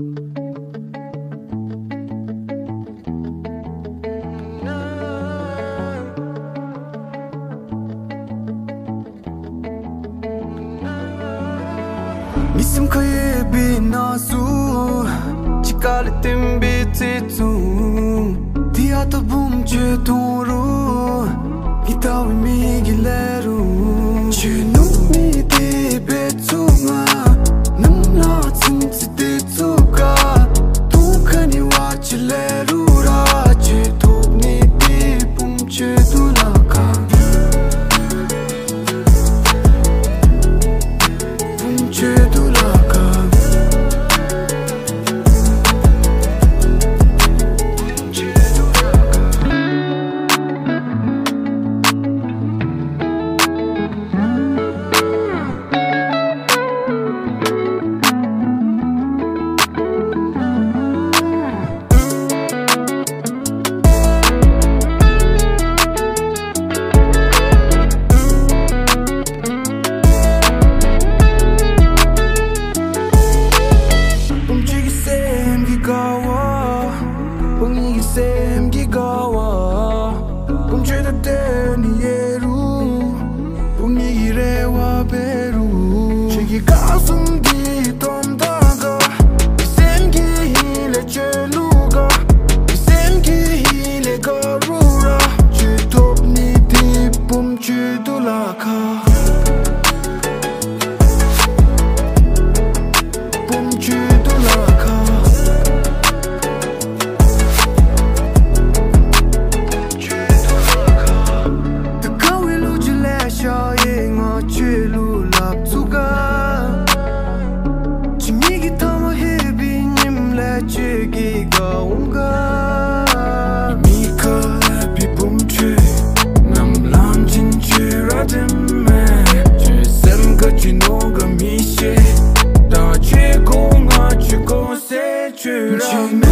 Misim kayı bir nasu Çıkarttım bir titu Tiyata bumce toru Itawi call saber o you know